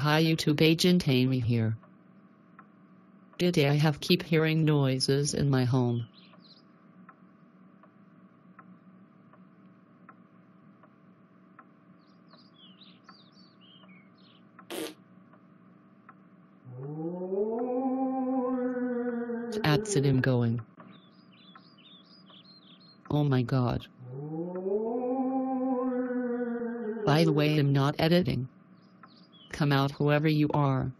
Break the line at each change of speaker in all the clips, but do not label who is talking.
Hi YouTube agent Amy here. Today I have keep hearing noises in my home. Him going. Oh my god. By the way I'm not editing. Come out whoever you are.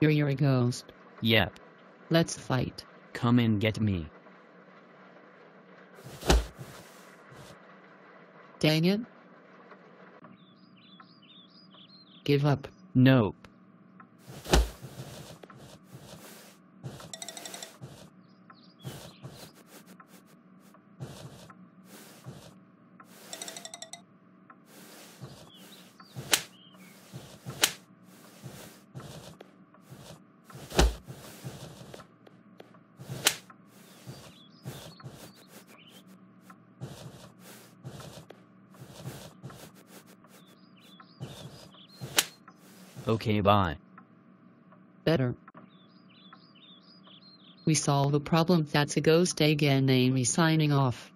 You're, you're a ghost.
Yep.
Let's fight.
Come and get me.
Dang it. Give up.
Nope. Okay, bye.
Better. We solve a problem that's a ghost again Amy signing off.